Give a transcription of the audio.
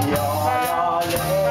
幺幺零